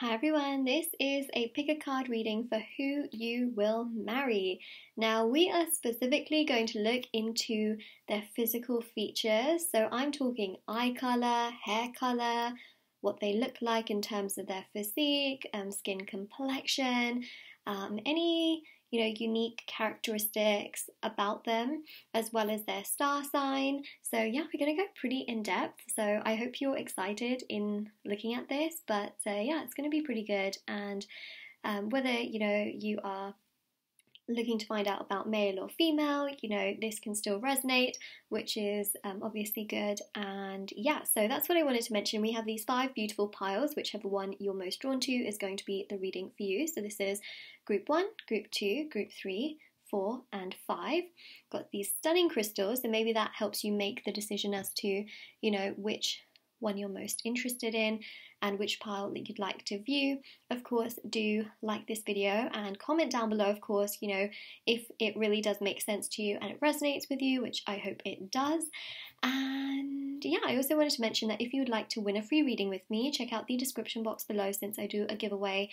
Hi everyone, this is a pick a card reading for who you will marry. Now, we are specifically going to look into their physical features. So, I'm talking eye color, hair color, what they look like in terms of their physique, um, skin complexion, um, any you know, unique characteristics about them, as well as their star sign. So, yeah, we're going to go pretty in depth. So, I hope you're excited in looking at this, but uh, yeah, it's going to be pretty good. And um, whether you know you are looking to find out about male or female, you know, this can still resonate, which is um, obviously good. And yeah, so that's what I wanted to mention. We have these five beautiful piles, whichever one you're most drawn to is going to be the reading for you. So this is group one, group two, group three, four, and five. Got these stunning crystals, and maybe that helps you make the decision as to, you know, which one you're most interested in and which pile that you'd like to view. Of course, do like this video and comment down below, of course, you know, if it really does make sense to you and it resonates with you, which I hope it does. And yeah, I also wanted to mention that if you would like to win a free reading with me, check out the description box below since I do a giveaway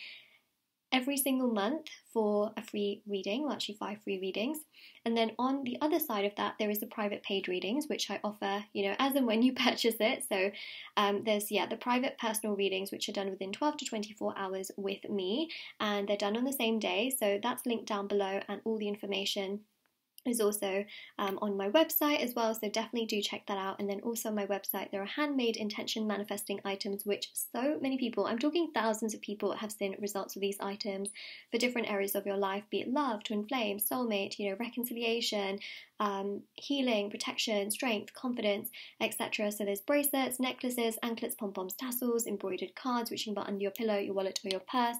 every single month for a free reading, well, actually, five free readings. And then on the other side of that, there is the private paid readings, which I offer, you know, as and when you purchase it. So um, there's, yeah, the private personal readings, which are done within 12 to 24 hours with me, and they're done on the same day. So that's linked down below, and all the information is also um, on my website as well, so definitely do check that out. And then also on my website, there are handmade intention manifesting items, which so many people, I'm talking thousands of people, have seen results of these items for different areas of your life, be it love, twin flame, soulmate, you know, reconciliation, um, healing, protection, strength, confidence, etc. So there's bracelets, necklaces, anklets, pom poms, tassels, embroidered cards, which you can put under your pillow, your wallet, or your purse.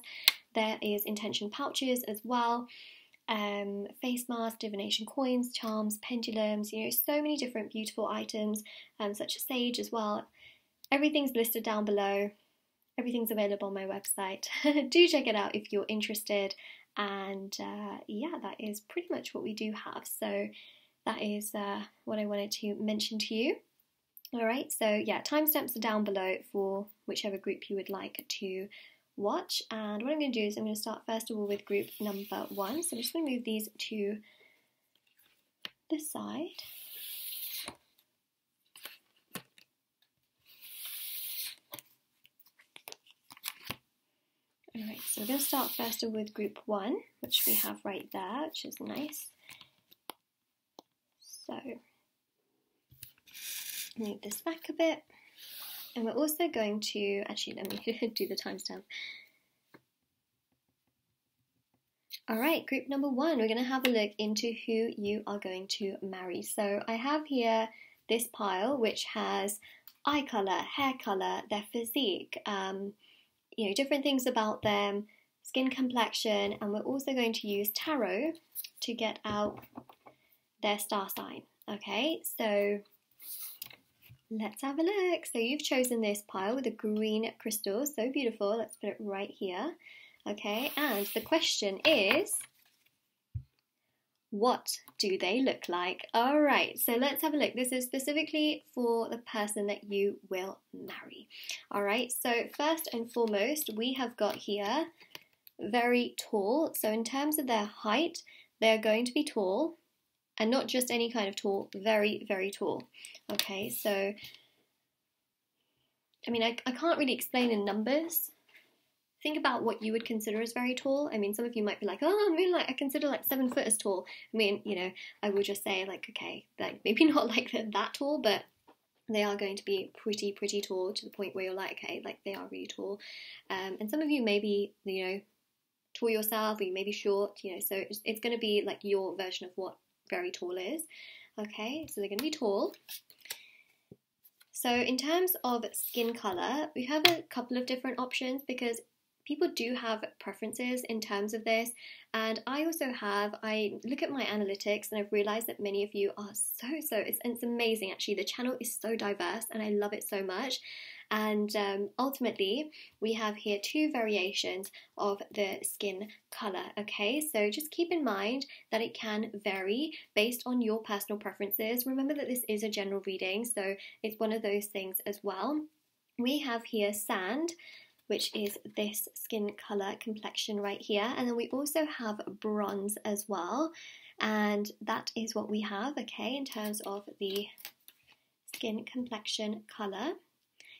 There is intention pouches as well um, face masks, divination coins, charms, pendulums, you know, so many different beautiful items, um, such as sage as well. Everything's listed down below. Everything's available on my website. do check it out if you're interested. And uh, yeah, that is pretty much what we do have. So that is uh, what I wanted to mention to you. All right, so yeah, timestamps are down below for whichever group you would like to watch. And what I'm going to do is I'm going to start first of all with group number one. So I'm just going to move these to the side. Alright, so we're going to start first of with group one, which we have right there, which is nice. So, move this back a bit. And we're also going to, actually let me do the timestamp. All right, group number one, we're going to have a look into who you are going to marry. So I have here this pile which has eye color, hair color, their physique, um, you know, different things about them, skin complexion, and we're also going to use tarot to get out their star sign. Okay, so Let's have a look. So you've chosen this pile with a green crystal, So beautiful. Let's put it right here. Okay, and the question is, what do they look like? All right, so let's have a look. This is specifically for the person that you will marry. All right, so first and foremost, we have got here very tall. So in terms of their height, they're going to be tall and not just any kind of tall, very, very tall. Okay, so I mean, I, I can't really explain in numbers. Think about what you would consider as very tall. I mean, some of you might be like, oh, I mean, like, I consider like seven foot as tall. I mean, you know, I will just say, like, okay, like maybe not like that tall, but they are going to be pretty, pretty tall to the point where you're like, okay, like they are really tall. Um, and some of you maybe, you know, tall yourself or you may be short, you know, so it's, it's going to be like your version of what very tall is. Okay, so they're going to be tall. So in terms of skin color, we have a couple of different options because people do have preferences in terms of this and i also have i look at my analytics and i've realized that many of you are so so it's, it's amazing actually the channel is so diverse and i love it so much and um, ultimately, we have here two variations of the skin color. Okay, so just keep in mind that it can vary based on your personal preferences. Remember that this is a general reading, so it's one of those things as well. We have here sand, which is this skin color complexion right here. And then we also have bronze as well. And that is what we have, okay, in terms of the skin complexion color.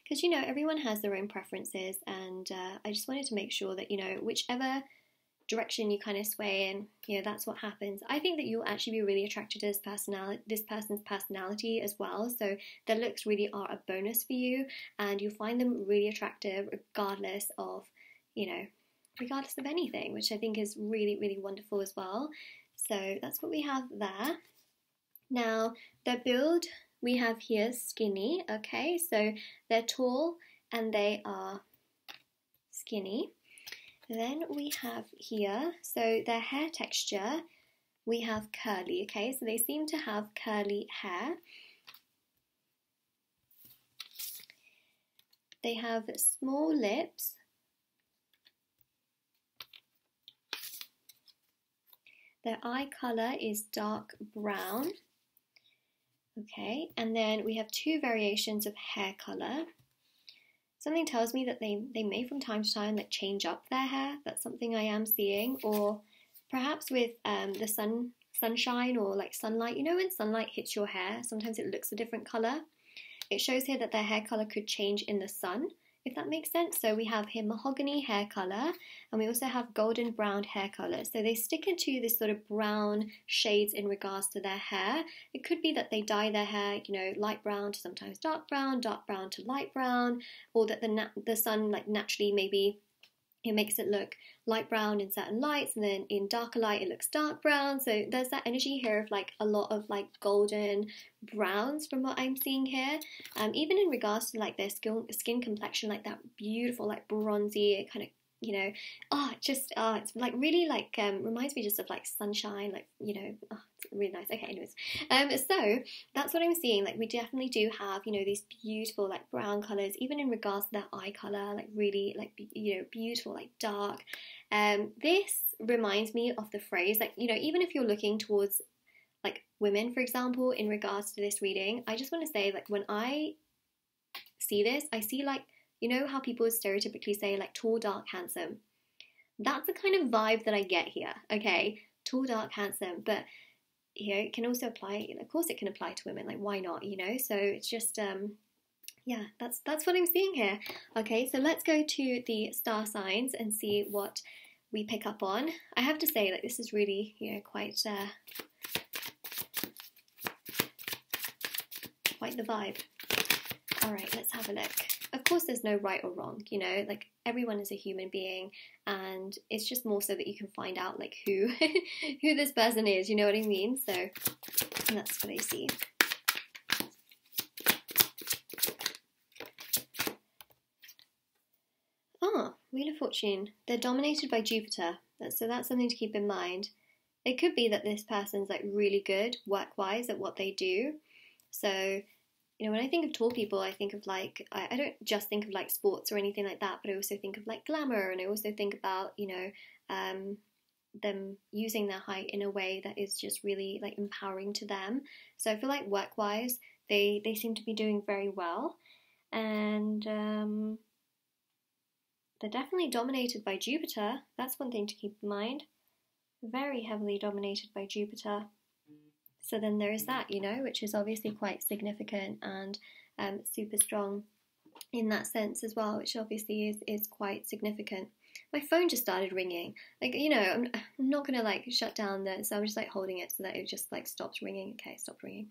Because, you know, everyone has their own preferences. And uh, I just wanted to make sure that, you know, whichever direction you kind of sway in, you know, that's what happens. I think that you'll actually be really attracted to this personality, this person's personality as well. So their looks really are a bonus for you, and you'll find them really attractive regardless of, you know, regardless of anything, which I think is really, really wonderful as well. So that's what we have there. Now, their build we have here skinny, okay, so they're tall and they are skinny. Then we have here, so their hair texture, we have curly, okay, so they seem to have curly hair. They have small lips. Their eye colour is dark brown. Okay, and then we have two variations of hair colour something tells me that they, they may from time to time like change up their hair. That's something I am seeing. Or perhaps with um, the sun sunshine or like sunlight, you know when sunlight hits your hair, sometimes it looks a different colour. It shows here that their hair colour could change in the sun if that makes sense. So we have here mahogany hair color and we also have golden brown hair color. So they stick into this sort of brown shades in regards to their hair. It could be that they dye their hair, you know, light brown to sometimes dark brown, dark brown to light brown, or that the, the sun like naturally maybe it makes it look light brown in certain lights and then in darker light it looks dark brown. So there's that energy here of like a lot of like golden browns from what I'm seeing here. Um, even in regards to like their skin, skin complexion like that beautiful like bronzy kind of you know, oh, just oh, it's like really like um, reminds me just of like sunshine, like you know, oh, it's really nice. Okay, anyways, um, so that's what I'm seeing. Like we definitely do have you know these beautiful like brown colors, even in regards to their eye color, like really like you know beautiful like dark. Um, this reminds me of the phrase like you know even if you're looking towards like women, for example, in regards to this reading, I just want to say like when I see this, I see like you know how people stereotypically say, like, tall, dark, handsome? That's the kind of vibe that I get here, okay? Tall, dark, handsome. But, you know, it can also apply, of course, it can apply to women. Like, why not, you know? So it's just, um, yeah, that's that's what I'm seeing here. Okay, so let's go to the star signs and see what we pick up on. I have to say that this is really, you know, quite uh, quite the vibe. All right, let's have a look of course there's no right or wrong you know like everyone is a human being and it's just more so that you can find out like who who this person is you know what i mean? So that's what i see. Ah wheel of fortune. They're dominated by jupiter. So that's something to keep in mind. It could be that this person's like really good work wise at what they do. So you know, when I think of tall people, I think of like, I, I, don't just think of like sports or anything like that, but I also think of like glamour and I also think about, you know, um, them using their height in a way that is just really like empowering to them. So I feel like work wise, they, they seem to be doing very well. And um, they're definitely dominated by Jupiter. That's one thing to keep in mind. Very heavily dominated by Jupiter. So then there is that, you know, which is obviously quite significant and um, super strong in that sense as well, which obviously is, is quite significant. My phone just started ringing. Like, you know, I'm, not gonna like shut down the, so I'm just like holding it so that it just like stops ringing. Okay, stop ringing.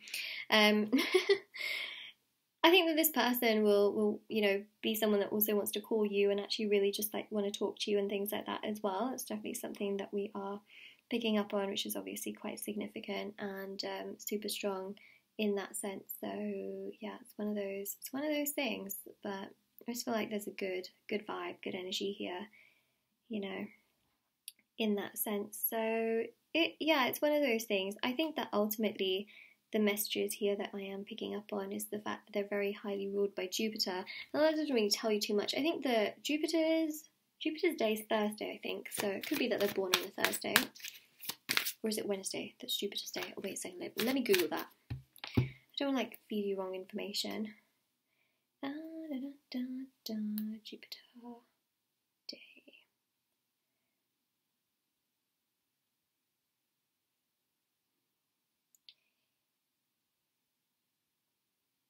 Um, I think that this person will, will, you know, be someone that also wants to call you and actually really just like want to talk to you and things like that as well. It's definitely something that we are picking up on, which is obviously quite significant and um, super strong in that sense. So yeah, it's one of those it's one of those things. But I just feel like there's a good good vibe, good energy here, you know, in that sense. So it yeah, it's one of those things. I think that ultimately the messages here that I am picking up on is the fact that they're very highly ruled by Jupiter. And that doesn't really tell you too much. I think the Jupiter's Jupiter's day is Thursday, I think, so it could be that they're born on a Thursday. Or is it Wednesday that's Jupiter's day? Oh, wait a second, let, let me Google that. I don't want to, like, feed you wrong information. Da, da, da, da, Jupiter day.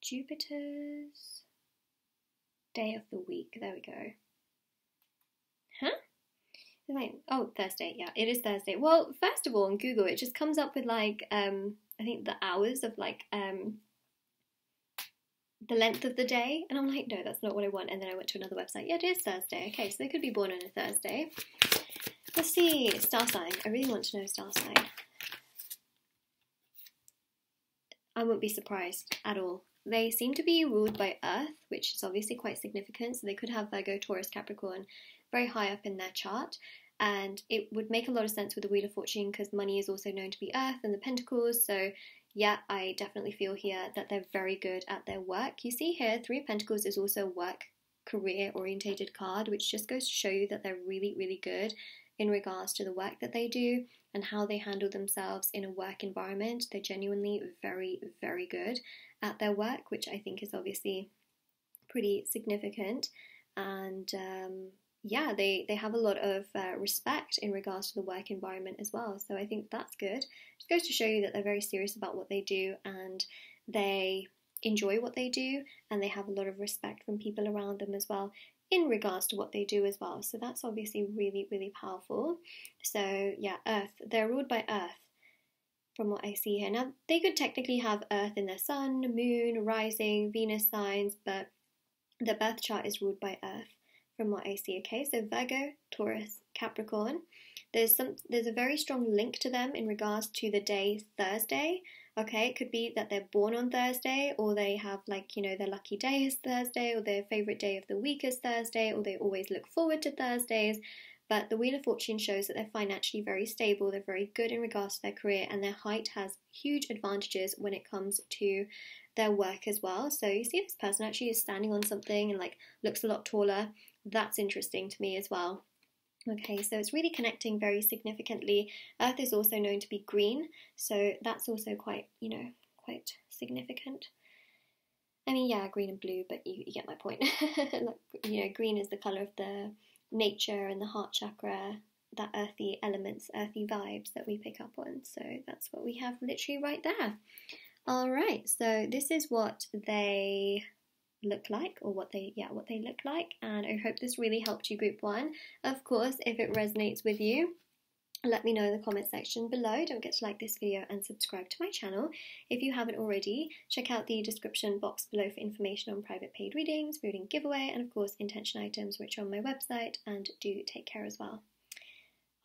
Jupiter's day of the week, there we go. Huh? Oh, Thursday. Yeah, it is Thursday. Well, first of all, on Google, it just comes up with like um, I think the hours of like um, the length of the day, and I'm like, no, that's not what I want. And then I went to another website. Yeah, it is Thursday. Okay, so they could be born on a Thursday. Let's see, star sign. I really want to know star sign. I wouldn't be surprised at all. They seem to be ruled by Earth, which is obviously quite significant. So they could have Virgo, Taurus, Capricorn very high up in their chart. And it would make a lot of sense with the Wheel of Fortune because money is also known to be Earth and the Pentacles. So, yeah, I definitely feel here that they're very good at their work. You see here, Three of Pentacles is also a work career orientated card, which just goes to show you that they're really, really good in regards to the work that they do and how they handle themselves in a work environment. They're genuinely very, very good at their work, which I think is obviously pretty significant. And um, yeah, they, they have a lot of uh, respect in regards to the work environment as well. So I think that's good. It goes to show you that they're very serious about what they do and they enjoy what they do and they have a lot of respect from people around them as well in regards to what they do as well. So that's obviously really, really powerful. So, yeah, Earth, they're ruled by Earth from what I see here. Now, they could technically have Earth in their sun, moon, rising, Venus signs, but the birth chart is ruled by Earth from what I see. Okay, so Virgo, Taurus, Capricorn. There's some there's a very strong link to them in regards to the day Thursday. Okay, it could be that they're born on Thursday, or they have like, you know, their lucky day is Thursday, or their favorite day of the week is Thursday, or they always look forward to Thursdays. But the Wheel of Fortune shows that they're financially very stable, they're very good in regards to their career, and their height has huge advantages when it comes to their work as well. So you see this person actually is standing on something and like looks a lot taller. That's interesting to me as well. Okay, so it's really connecting very significantly. Earth is also known to be green, so that's also quite, you know, quite significant. I mean, yeah, green and blue, but you, you get my point. like, you know, green is the colour of the nature and the heart chakra, that earthy elements, earthy vibes that we pick up on. So that's what we have literally right there. All right, so this is what they look like or what they yeah what they look like and I hope this really helped you group 1 of course if it resonates with you let me know in the comment section below. Don't forget to like this video and subscribe to my channel. If you haven't already, check out the description box below for information on private paid readings, reading giveaway, and of course intention items which are on my website and do take care as well.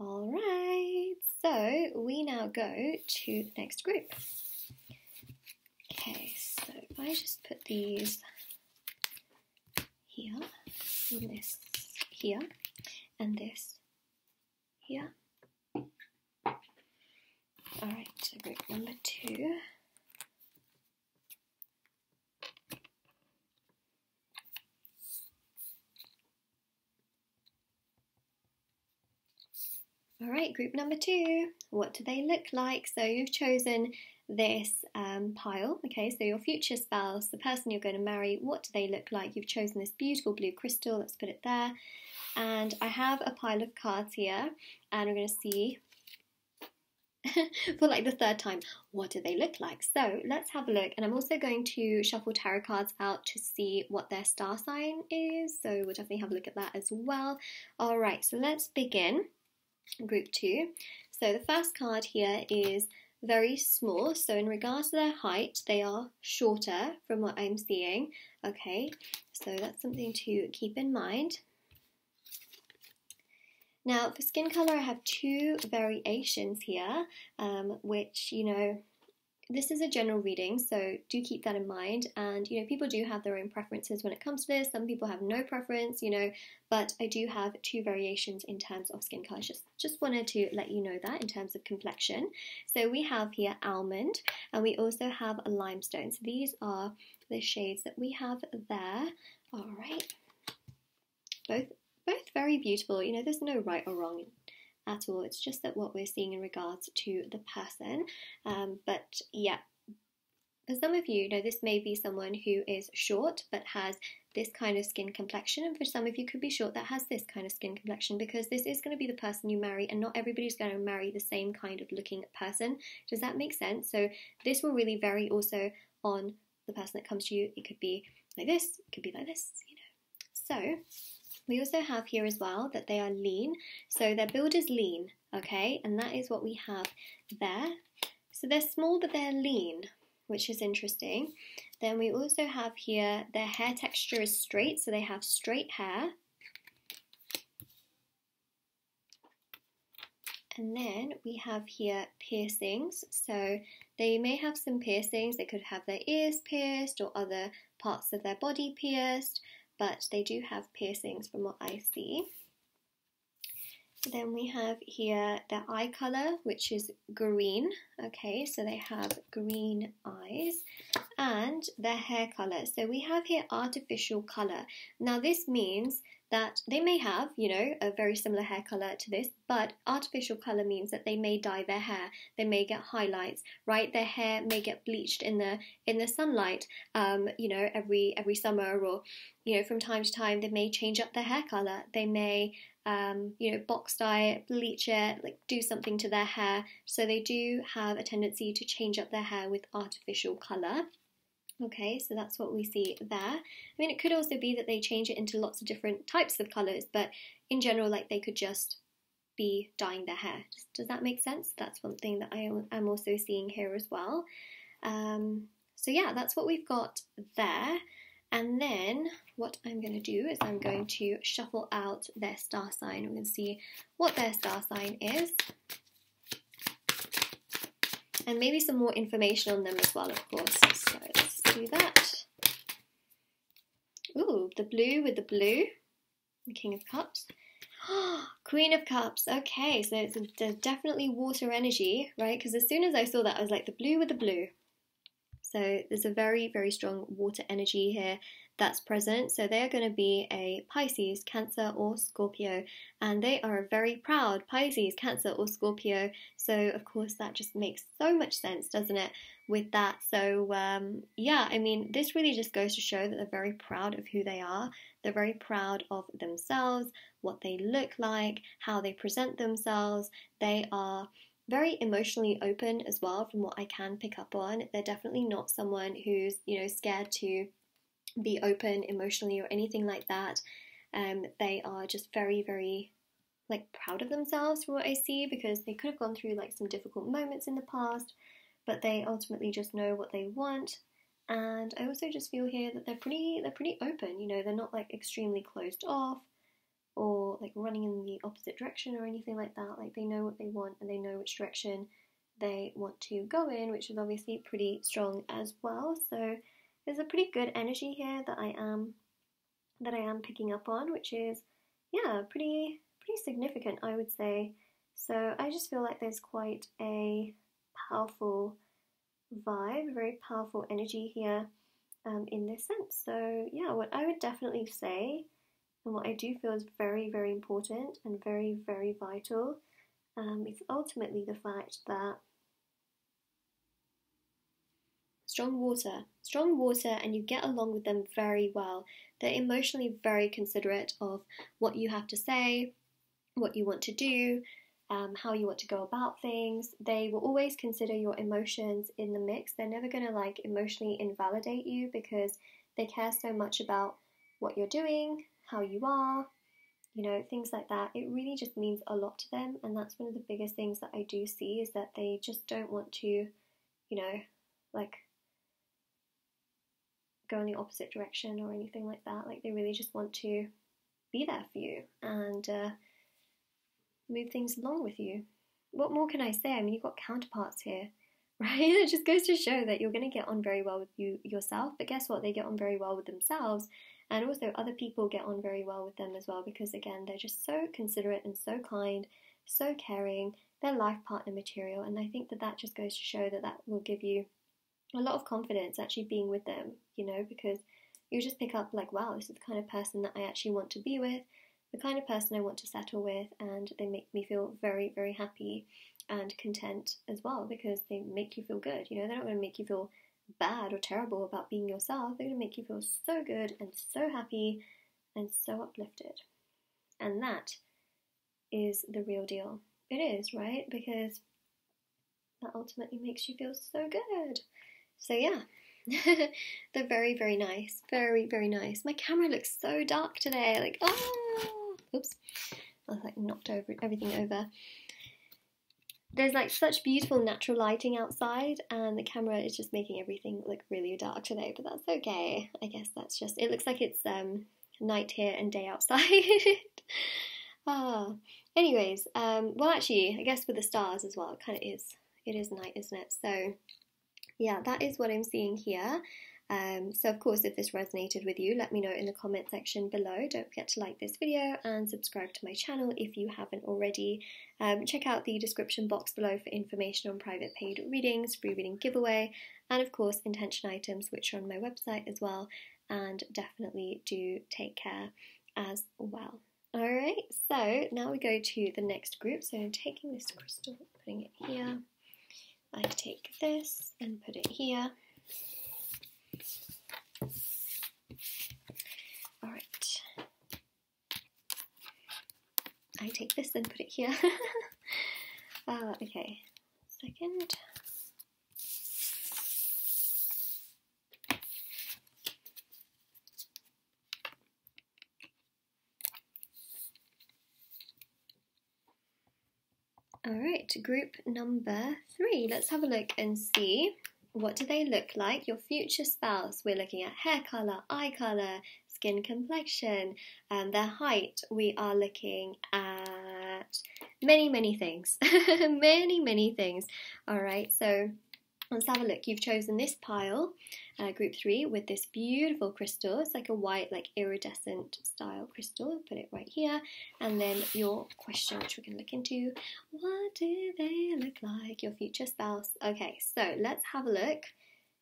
Alright, so we now go to the next group. Okay, so if I just put these this here, and this here. Alright, so group number two. Alright, group number two. What do they look like? So you've chosen this um, pile. Okay, so your future spouse, the person you're going to marry, what do they look like? You've chosen this beautiful blue crystal, let's put it there. And I have a pile of cards here, and we're going to see for like the third time, what do they look like? So let's have a look. And I'm also going to shuffle tarot cards out to see what their star sign is. So we'll definitely have a look at that as well. All right, so let's begin group two. So the first card here is very small. So in regards to their height, they are shorter from what I'm seeing. Okay, so that's something to keep in mind. Now for skin color, I have two variations here, um, which, you know, this is a general reading, so do keep that in mind. And you know, people do have their own preferences when it comes to this. Some people have no preference, you know, but I do have two variations in terms of skin color. Just just wanted to let you know that in terms of complexion. So we have here almond, and we also have a limestone. So these are the shades that we have there. All right, both both very beautiful. You know, there's no right or wrong at all. It's just that what we're seeing in regards to the person. Um, but yeah, for some of you, you know, this may be someone who is short but has this kind of skin complexion, and for some of you could be short that has this kind of skin complexion because this is going to be the person you marry, and not everybody's going to marry the same kind of looking person. Does that make sense? So this will really vary also on the person that comes to you. It could be like this, it could be like this, you know. So we also have here as well that they are lean. So their build is lean, okay, and that is what we have there. So they're small but they're lean, which is interesting. Then we also have here their hair texture is straight, so they have straight hair. And then we have here piercings. So they may have some piercings. They could have their ears pierced or other parts of their body pierced, but they do have piercings from what I see. Then we have here their eye color, which is green. Okay, so they have green eyes and their hair color. So we have here artificial color. Now this means that they may have, you know, a very similar hair color to this, but artificial color means that they may dye their hair, they may get highlights, right? Their hair may get bleached in the in the sunlight, um, you know, every every summer, or you know, from time to time, they may change up their hair color. They may, um, you know, box dye it, bleach it, like do something to their hair. So they do have a tendency to change up their hair with artificial color. Okay, so that's what we see there. I mean, it could also be that they change it into lots of different types of colours, but in general, like they could just be dyeing their hair. Does that make sense? That's one thing that I am also seeing here as well. Um, so yeah, that's what we've got there. And then what I'm going to do is I'm going to shuffle out their star sign. We're going to see what their star sign is and maybe some more information on them as well, of course. So do that. Ooh, the blue with the blue, the King of Cups. Queen of Cups. Okay, so it's a, definitely water energy, right? Because as soon as I saw that, I was like, the blue with the blue. So there's a very, very strong water energy here that's present. So they're going to be a Pisces, Cancer, or Scorpio, and they are a very proud Pisces, Cancer, or Scorpio. So, of course, that just makes so much sense, doesn't it? With that, so um, yeah, I mean, this really just goes to show that they're very proud of who they are. They're very proud of themselves, what they look like, how they present themselves. They are very emotionally open as well, from what I can pick up on. They're definitely not someone who's, you know, scared to be open emotionally or anything like that. Um, they are just very, very like proud of themselves from what I see because they could have gone through like some difficult moments in the past, but they ultimately just know what they want. And I also just feel here that they're pretty they're pretty open, you know, they're not like extremely closed off or like running in the opposite direction or anything like that. Like they know what they want and they know which direction they want to go in, which is obviously pretty strong as well. So there's a pretty good energy here that I am that I am picking up on, which is yeah, pretty pretty significant, I would say. So I just feel like there's quite a powerful vibe, very powerful energy here um, in this sense. So yeah, what I would definitely say, and what I do feel is very very important and very very vital, um, is ultimately the fact that strong water, strong water, and you get along with them very well. They're emotionally very considerate of what you have to say, what you want to do, um, how you want to go about things. They will always consider your emotions in the mix. They're never going to like emotionally invalidate you because they care so much about what you're doing, how you are, you know, things like that. It really just means a lot to them, and that's one of the biggest things that I do see is that they just don't want to, you know, like go in the opposite direction or anything like that. Like they really just want to be there for you and uh, move things along with you. What more can I say? I mean, you've got counterparts here, right? It just goes to show that you're going to get on very well with you yourself. But guess what? They get on very well with themselves, and also other people get on very well with them as well because again, they're just so considerate and so kind, so caring. They're life partner material, and I think that that just goes to show that that will give you a lot of confidence actually being with them, you know, because you just pick up like, wow, this is the kind of person that I actually want to be with, the kind of person I want to settle with, and they make me feel very, very happy and content as well because they make you feel good. You know, they're not going to make you feel bad or terrible about being yourself. They're going to make you feel so good and so happy and so uplifted. And that is the real deal. It is, right? Because that ultimately makes you feel so good. So, yeah, They're very, very nice. Very, very nice. My camera looks so dark today. Like, oh, oops. I was like knocked over everything over. There's like such beautiful natural lighting outside, and the camera is just making everything look really dark today. But that's okay. I guess that's just. It looks like it's um, night here and day outside. ah. Anyways, um, well, actually, I guess with the stars as well, it kind of is. It is night, isn't it? So yeah, that is what I'm seeing here. Um, so of course, if this resonated with you, let me know in the comment section below. Don't forget to like this video and subscribe to my channel if you haven't already. Um, check out the description box below for information on private paid readings, free reading giveaway, and of course intention items which are on my website as well. And definitely do take care as well. Alright, so now we go to the next group. So I'm taking this crystal, putting it here. I take this and put it here. All right. I take this and put it here. uh, okay, second. All right, group number three. Let's have a look and see what do they look like. Your future spouse. We're looking at hair color, eye color, skin complexion, and their height. We are looking at many, many things. many, many things. All right, so let's have a look. You've chosen this pile uh, group three with this beautiful crystal. It's like a white, like iridescent style crystal. Put it right here. And then your question, which we're going to look into. What do they look like? Your future spouse. Okay, so let's have a look.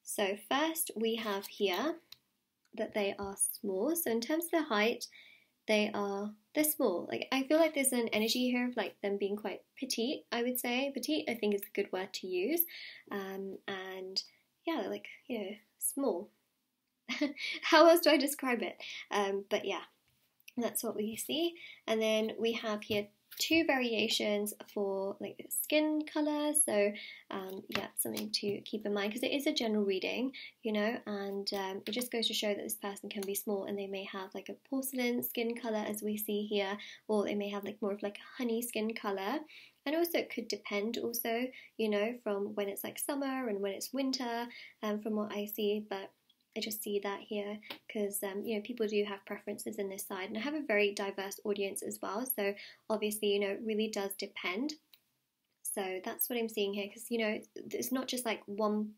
So first we have here that they are small. So in terms of the height, they are they're small. Like I feel like there's an energy here of like them being quite petite. I would say petite. I think is a good word to use. Um, and yeah, like you know small. How else do I describe it? Um, but yeah, that's what we see. And then we have here two variations for like skin color. So um, yeah something to keep in mind because it is a general reading you know and um, it just goes to show that this person can be small and they may have like a porcelain skin color as we see here or they may have like more of like a honey skin color. And also it could depend also you know from when it's like summer and when it's winter um, from what I see but I just see that here because um, you know people do have preferences in this side and I have a very diverse audience as well so obviously you know it really does depend so that's what I'm seeing here because you know it's not just like one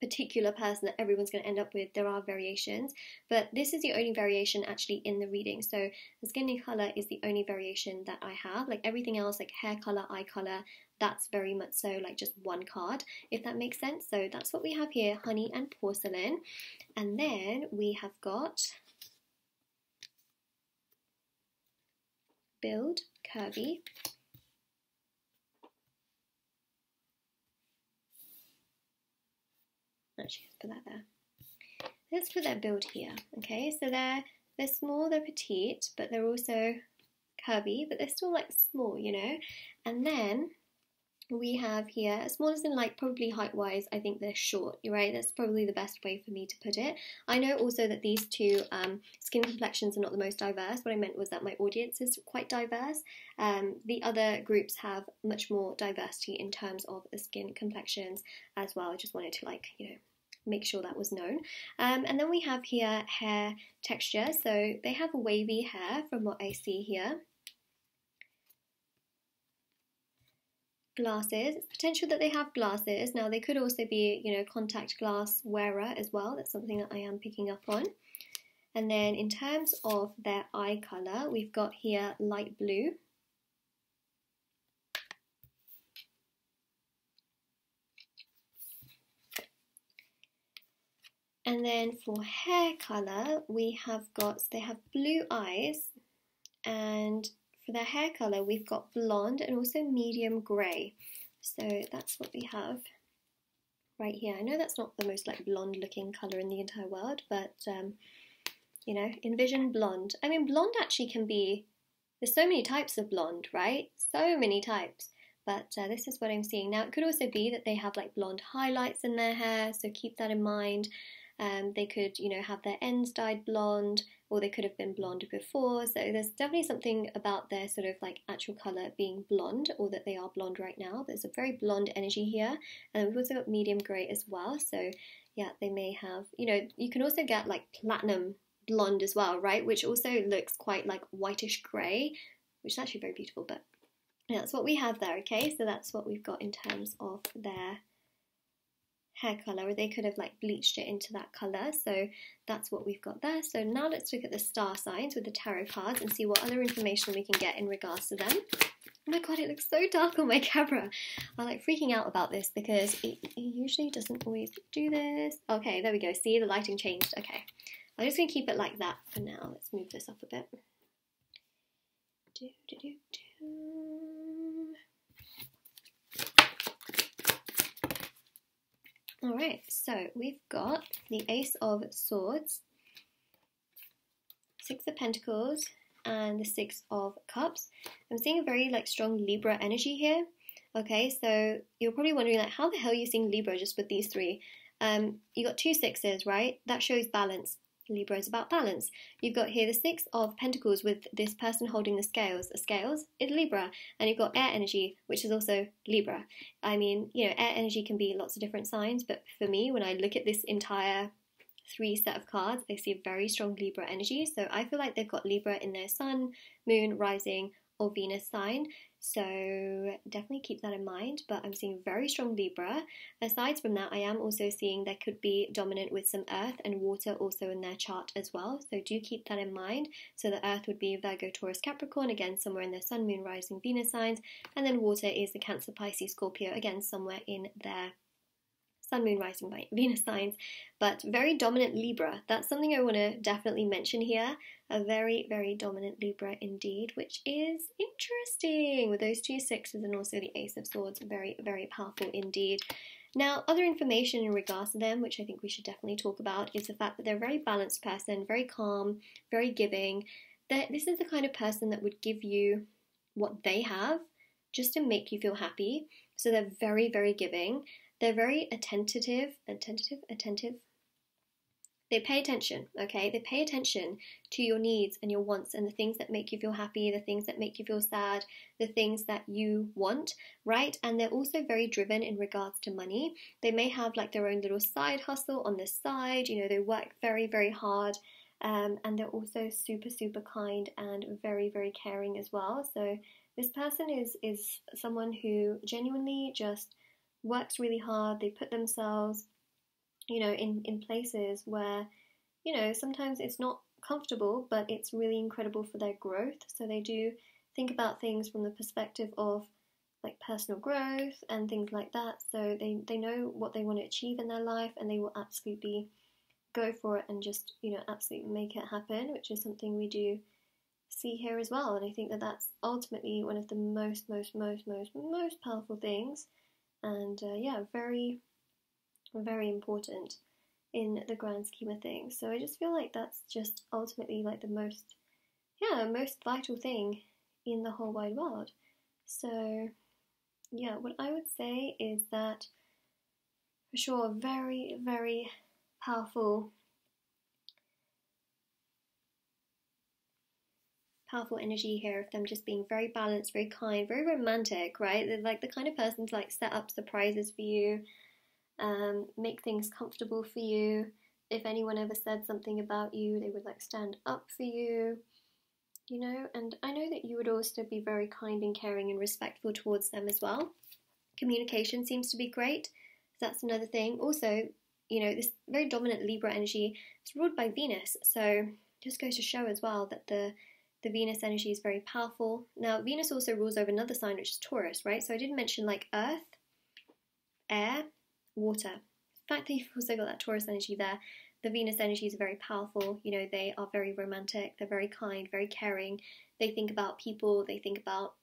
particular person that everyone's going to end up with. There are variations, but this is the only variation actually in the reading. So the skin color is the only variation that I have. Like everything else, like hair color, eye color, that's very much so like just one card, if that makes sense. So that's what we have here, honey and porcelain. And then we have got build, curvy, Actually, let's put that there. Let's put that build here. Okay, so they're they're small, they're petite, but they're also curvy, but they're still like small, you know. And then we have here, small as in like probably height wise, I think they're short, you're right? That's probably the best way for me to put it. I know also that these two um, skin complexions are not the most diverse. What I meant was that my audience is quite diverse. Um, the other groups have much more diversity in terms of the skin complexions as well. I just wanted to like, you know, make sure that was known. Um, and then we have here hair texture. So they have wavy hair from what I see here. Glasses, it's potential that they have glasses. Now they could also be, you know, contact glass wearer as well. That's something that I am picking up on. And then in terms of their eye colour, we've got here light blue. And then for hair colour, we have got, they have blue eyes, and for their hair colour, we've got blonde and also medium grey. So that's what we have right here. I know that's not the most like blonde looking colour in the entire world, but um, you know, envision blonde. I mean, blonde actually can be, there's so many types of blonde, right? So many types. but uh, this is what I'm seeing. Now, it could also be that they have like blonde highlights in their hair, so keep that in mind. Um, they could, you know, have their ends dyed blonde, or they could have been blonde before. So there's definitely something about their sort of like actual colour being blonde, or that they are blonde right now. There's a very blonde energy here, and we've also got medium grey as well. So yeah, they may have, you know, you can also get like platinum blonde as well, right? Which also looks quite like whitish grey, which is actually very beautiful. But that's what we have there, okay? So that's what we've got in terms of their hair color, or they could have like bleached it into that color. So that's what we've got there. So now let's look at the star signs with the tarot cards and see what other information we can get in regards to them. Oh my god, it looks so dark on my camera. I'm like freaking out about this because it, it usually doesn't always do this. Okay, there we go. See, the lighting changed. Okay, I'm just going to keep it like that for now. Let's move this up a bit. Do, do, do, Alright, so we've got the Ace of Swords, Six of Pentacles, and the Six of Cups. I'm seeing a very like strong Libra energy here. Okay, so you're probably wondering like how the hell are you seeing Libra just with these three? Um, you got two sixes, right? That shows balance. Libra is about balance. You've got here the Six of Pentacles with this person holding the scales. The scales is Libra. And you've got air energy, which is also Libra. I mean, you know, air energy can be lots of different signs, but for me, when I look at this entire three set of cards, I see very strong Libra energy. So I feel like they've got Libra in their sun, moon, rising, or Venus sign. So definitely keep that in mind. But I'm seeing very strong Libra. Aside from that, I am also seeing there could be dominant with some earth and water also in their chart as well. So do keep that in mind. So the earth would be Virgo, Taurus, Capricorn, again somewhere in their sun, moon, rising, Venus signs. And then water is the Cancer, Pisces, Scorpio, again somewhere in their Sun, Moon, Rising, by Venus signs, but very dominant Libra. That's something I want to definitely mention here. A very, very dominant Libra indeed, which is interesting with those two sixes and also the Ace of Swords. Very, very powerful indeed. Now, other information in regards to them, which I think we should definitely talk about, is the fact that they're a very balanced person, very calm, very giving. That this is the kind of person that would give you what they have just to make you feel happy. So they're very, very giving. They're very attentive, attentive, attentive. They pay attention, okay? They pay attention to your needs and your wants and the things that make you feel happy, the things that make you feel sad, the things that you want, right? And they're also very driven in regards to money. They may have like their own little side hustle on the side, you know, they work very, very hard. Um, and they're also super, super kind and very, very caring as well. So this person is is someone who genuinely just works really hard, they put themselves, you know, in, in places where, you know, sometimes it's not comfortable, but it's really incredible for their growth. So they do think about things from the perspective of like personal growth and things like that. So they, they know what they want to achieve in their life and they will absolutely go for it and just, you know, absolutely make it happen, which is something we do see here as well. And I think that that's ultimately one of the most, most, most, most, most powerful things and uh, yeah, very, very important in the grand scheme of things. So I just feel like that's just ultimately like the most, yeah, most vital thing in the whole wide world. So yeah, what I would say is that for sure, very, very powerful powerful energy here of them just being very balanced, very kind, very romantic, right? They're like the kind of person to like set up surprises for you, um, make things comfortable for you. If anyone ever said something about you, they would like stand up for you, you know. And I know that you would also be very kind and caring and respectful towards them as well. Communication seems to be great. That's another thing. Also, you know, this very dominant Libra energy is ruled by Venus, so just goes to show as well that the the Venus energy is very powerful. Now, Venus also rules over another sign, which is Taurus, right? So I did mention like earth, air, water. The fact that you've also got that Taurus energy there, the Venus energy is very powerful. You know, they are very romantic, they're very kind, very caring. They think about people, they think about,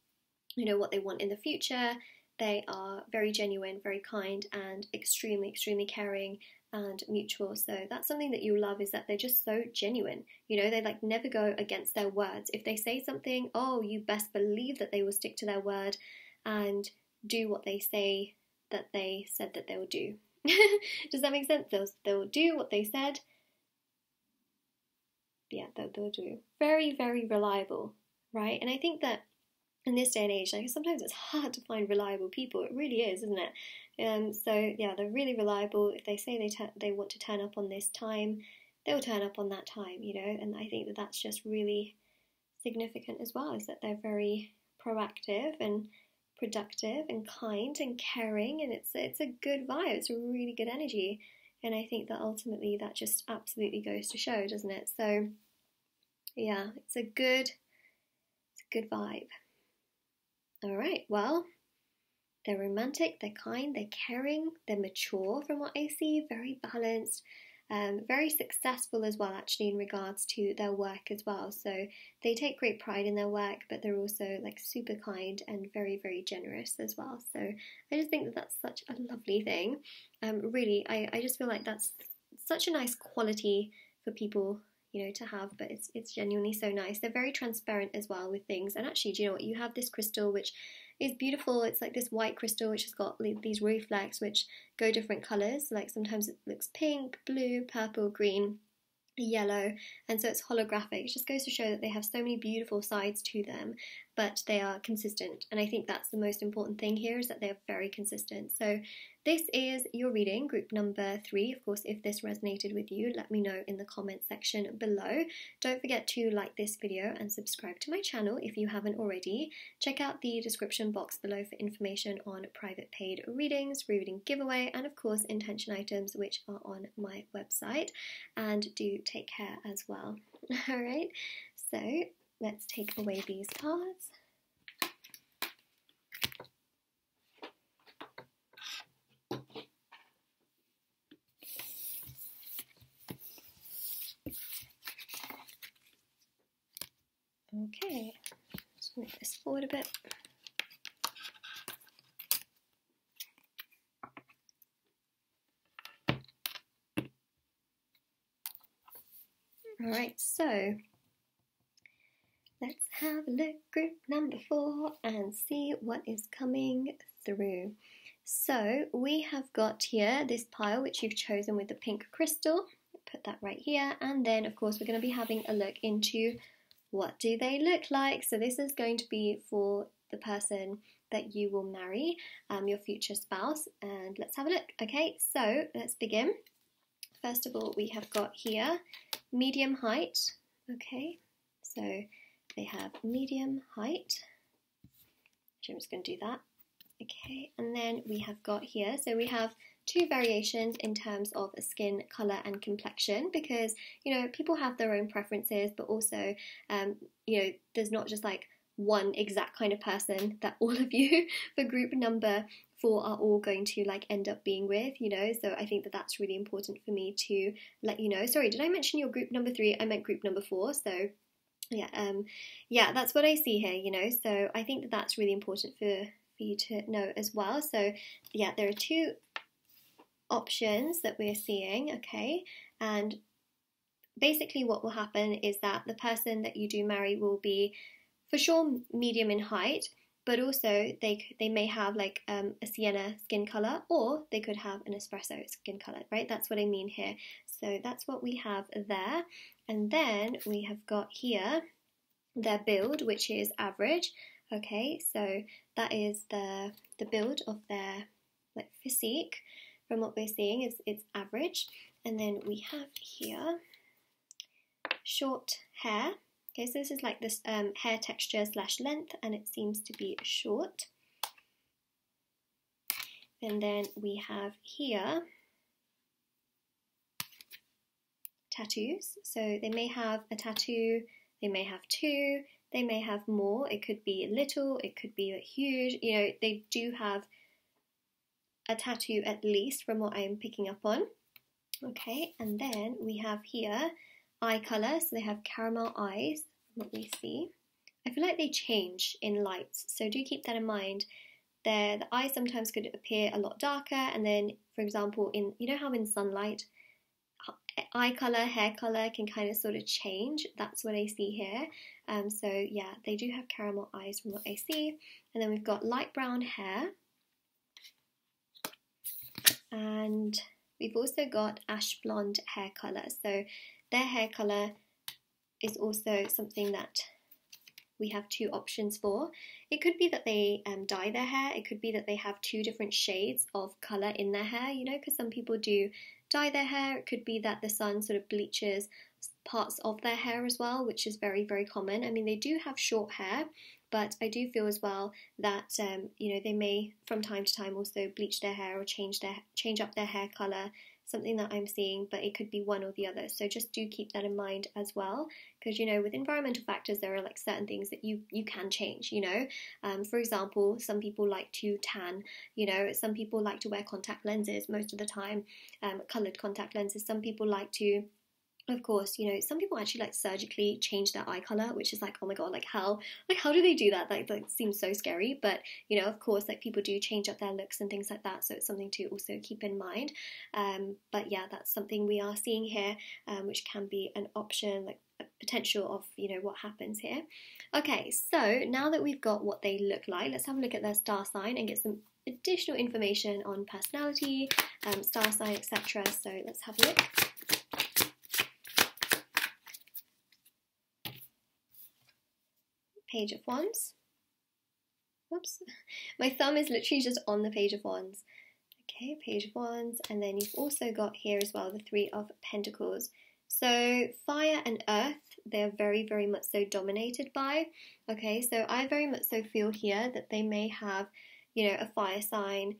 you know, what they want in the future. They are very genuine, very kind, and extremely, extremely caring and mutual. So that's something that you love is that they're just so genuine. You know, they like never go against their words. If they say something, oh, you best believe that they will stick to their word and do what they say that they said that they'll do. Does that make sense? They'll, they'll do what they said. Yeah, they'll, they'll do. Very, very reliable, right? And I think that in this day and age, like sometimes it's hard to find reliable people. It really is, isn't it? Um, so yeah, they're really reliable. If they say they t- they want to turn up on this time, they'll turn up on that time, you know. And I think that that's just really significant as well. Is that they're very proactive and productive and kind and caring, and it's it's a good vibe. It's a really good energy, and I think that ultimately that just absolutely goes to show, doesn't it? So yeah, it's a good it's a good vibe. All right, well, they're romantic, they're kind, they're caring, they're mature from what I see, very balanced, um, very successful as well, actually, in regards to their work as well. So they take great pride in their work, but they're also like super kind and very, very generous as well. So I just think that that's such a lovely thing. Um, really, I, I just feel like that's such a nice quality for people you know to have but it's it's genuinely so nice. They're very transparent as well with things. And actually do you know what? You have this crystal which is beautiful. It's like this white crystal which has got these reflex which go different colors. Like sometimes it looks pink blue purple green yellow. And so it's holographic. It just goes to show that they have so many beautiful sides to them but they are consistent and i think that's the most important thing here is that they're very consistent so this is your reading, group number three. Of course, if this resonated with you, let me know in the comment section below. Don't forget to like this video and subscribe to my channel if you haven't already. Check out the description box below for information on private paid readings, reading giveaway, and of course, intention items, which are on my website. And do take care as well. Alright, so let's take away these cards. Okay, let's move this forward a bit. Alright, so have a look group number four and see what is coming through. So we have got here this pile which you've chosen with the pink crystal. Put that right here and then of course we're going to be having a look into what do they look like? So this is going to be for the person that you will marry, um, your future spouse. And let's have a look. Okay, so let's begin. First of all, we have got here medium height. Okay, so they have medium height. I'm just going to do that. Okay, and then we have got here, so we have two variations in terms of skin color and complexion because you know people have their own preferences but also um, you know there's not just like one exact kind of person that all of you for group number four are all going to like end up being with you know so i think that that's really important for me to let you know sorry did i mention your group number three i meant group number four so yeah um yeah that's what i see here you know so i think that that's really important for for you to know as well so yeah there are two options that we're seeing, okay? And basically, what will happen is that the person that you do marry will be for sure medium in height, but also they they may have like um, a sienna skin color, or they could have an espresso skin color, right? That's what I mean here. So that's what we have there, and then we have got here their build, which is average. Okay, so that is the the build of their like physique from what we're seeing is it's average. And then we have here short hair. Okay, so this is like this um, hair texture slash length, and it seems to be short. And then we have here tattoos. So they may have a tattoo, they may have two, they may have more. It could be little, it could be a huge. You know, they do have a tattoo at least from what I'm picking up on. Okay, and then we have here eye colour, so they have caramel eyes, what we see. I feel like they change in lights, so do keep that in mind. There, the eyes sometimes could appear a lot darker, and then, for example, in you know how in sunlight, eye color, hair color can kind of sort of change. That's what I see here. Um, so yeah, they do have caramel eyes from what I see, and then we've got light brown hair, and we've also got ash blonde hair color. So their hair color is also something that we have two options for. It could be that they um, dye their hair, it could be that they have two different shades of colour in their hair, you know, because some people do dye their hair. It could be that the sun sort of bleaches parts of their hair as well, which is very, very common. I mean, they do have short hair, but I do feel as well that um, you know they may from time to time also bleach their hair or change their change up their hair color something that I'm seeing, but it could be one or the other. So just do keep that in mind as well, because you know with environmental factors there are like certain things that you you can change. You know, um, for example, some people like to tan. You know, some people like to wear contact lenses most of the time, um, colored contact lenses. Some people like to of course, you know, some people actually like surgically change their eye color, which is like, oh my god, like how, like how do they do that? Like, that seems so scary. But you know, of course, like people do change up their looks and things like that, so it's something to also keep in mind. Um, but yeah, that's something we are seeing here, um, which can be an option, like a potential of you know what happens here. Okay, so now that we've got what they look like, let's have a look at their star sign and get some additional information on personality, um, star sign, etc. So let's have a look. Page of Wands. Oops, my thumb is literally just on the Page of Wands. Okay, Page of Wands, and then you've also got here as well the Three of Pentacles. So fire and earth, they're very, very much so dominated by. Okay, so I very much so feel here that they may have, you know, a fire sign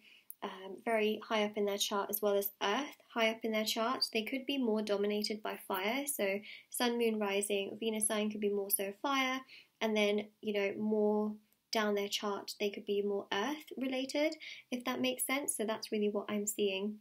um, very high up in their chart as well as earth high up in their chart. They could be more dominated by fire. So sun, moon, rising, Venus sign could be more so fire, and then you know more down their chart they could be more earth related if that makes sense. So that's really what i'm seeing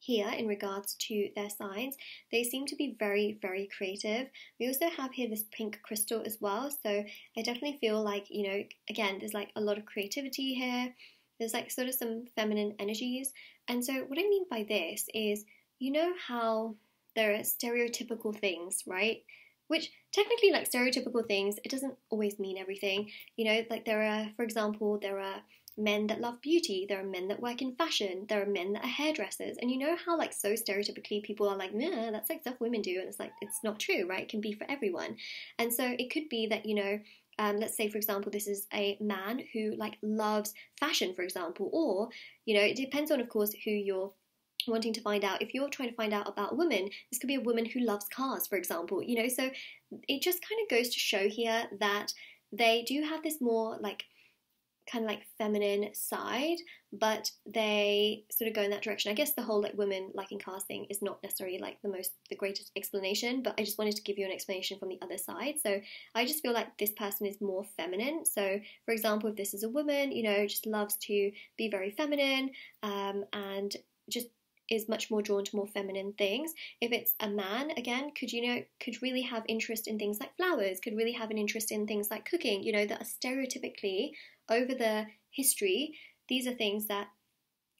here in regards to their signs. They seem to be very very creative. We also have here this pink crystal as well. So i definitely feel like you know again there's like a lot of creativity here. There's like sort of some feminine energies. And so what i mean by this is you know how there are stereotypical things right which technically like stereotypical things it doesn't always mean everything. You know like there are for example there are men that love beauty there are men that work in fashion there are men that are hairdressers. And you know how like so stereotypically people are like nah that's like stuff women do and it's like it's not true right? It can be for everyone. And so it could be that you know um, let's say for example this is a man who like loves fashion for example or you know it depends on of course who you're wanting to find out if you're trying to find out about women this could be a woman who loves cars for example you know? So it just kind of goes to show here that they do have this more like kind of like feminine side but they sort of go in that direction. I guess the whole like women liking cars thing is not necessarily like the most the greatest explanation but i just wanted to give you an explanation from the other side. So i just feel like this person is more feminine. So for example if this is a woman you know just loves to be very feminine um, and just is much more drawn to more feminine things. If it's a man, again, could you know could really have interest in things like flowers, could really have an interest in things like cooking, you know, that are stereotypically over the history, these are things that